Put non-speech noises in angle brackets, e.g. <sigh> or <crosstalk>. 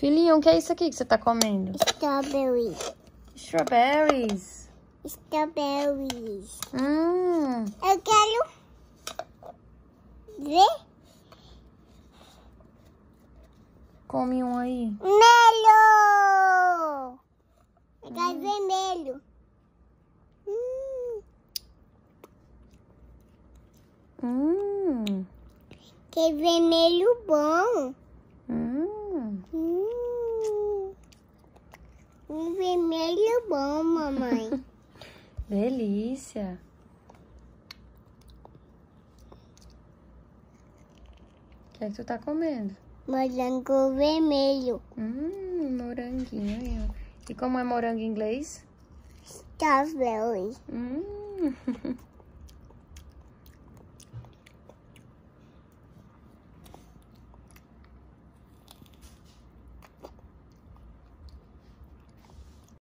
Filhinho, o que é isso aqui que você tá comendo? Strawberry. Strawberries. Strawberries. Hum, Eu quero ver come um aí. vermelho. Eu quero vermelho. Hum, Hum, que vermelho bom. hum. Hum, vermelho bom, mamãe. <laughs> Delícia. O que é que tu tá comendo? Morango vermelho. Hum, moranguinho. E como é morango em inglês? Strawberry. Hum. <laughs>